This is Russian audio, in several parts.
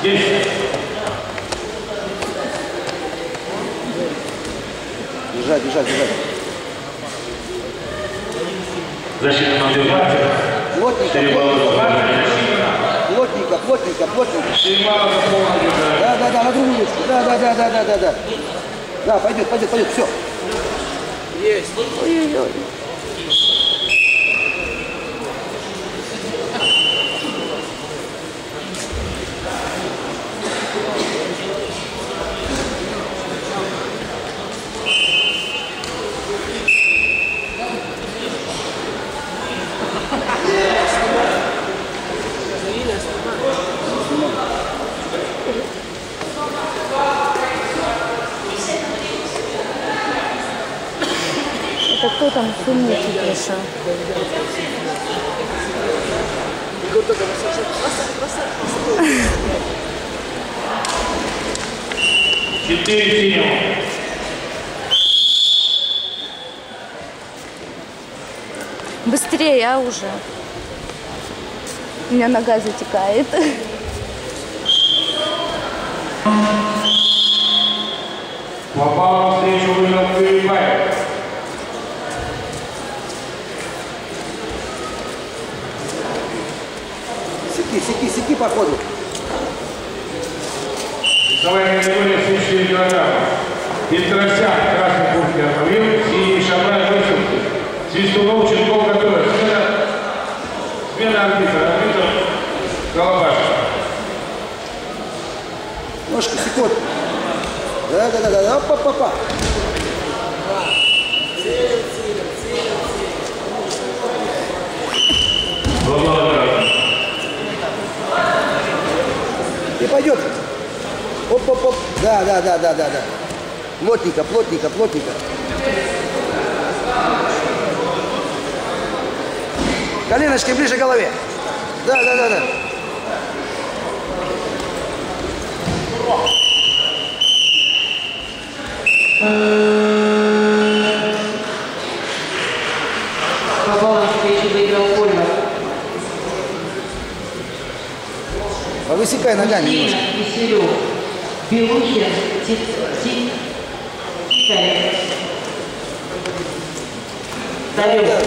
Десять. Бежать, бежать, бежать. Защита 20. Плотненько, плотненько, плотненько, плотненько, плотненько. Да, да, да, на другую ручку. Да, да, да, да, да, да, да. Да, пойдет, пойдет, пойдет, все. Есть. Ой-ой-ой. Это кто там сумничать решил? Четыре синего. Быстрее, а уже. У меня нога затекает. Попал встречу выиграл Кырибаев. Секи, секи, секи по ходу. Весовая категория 74 килограмма. Петросян, красный куртке отловил, синий шабрай высылки. Свистунов, Ченков готовы. Смена, смена арбитра. Арбитр Колобаш. Ножка, секунд. Да, да, да, да, да. Опа-па-па. Да, да, да, да, да, да. Плотненько, плотненько, плотненько. Коленочки ближе к голове. Да, да, да, да. По баллам встречи выиграл Кольмар. Повысекай ногами немножко. Киселев, Белухин, Ти- Ти- Титарев. Дарев.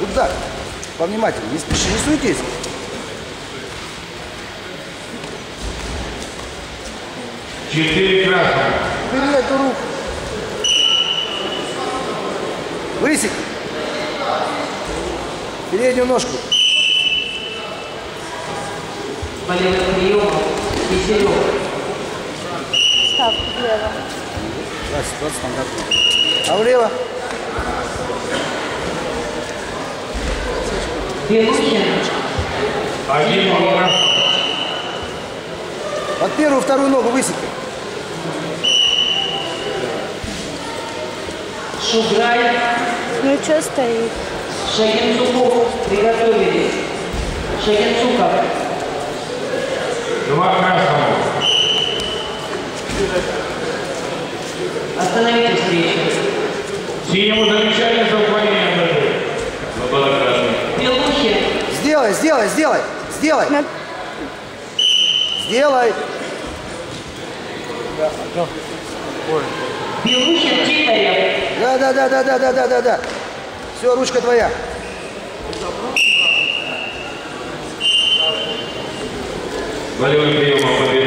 Вот так. Повнимательнее. Не спеши, не суетись. Четыре красных. Бери эту руку. Высек. Переднюю ножку. Болевых приемов. Киселев. Ставку влево. Да, ситуация там как. А влево? Белухин. Один балл. Под первую, вторую ногу высеки. Шуграй. Ну что стоит? Шагенцуков. Приготовились. Шагенцуков. Синему замечание за уклонение дадут. Свобода красный. Белухин. Сделай, сделай, сделай. Сделай. На- Сделай. Белухин, Титарев. Да, да, да, да, да, да, да, да, да. Все, ручка твоя. Болевым приемом победу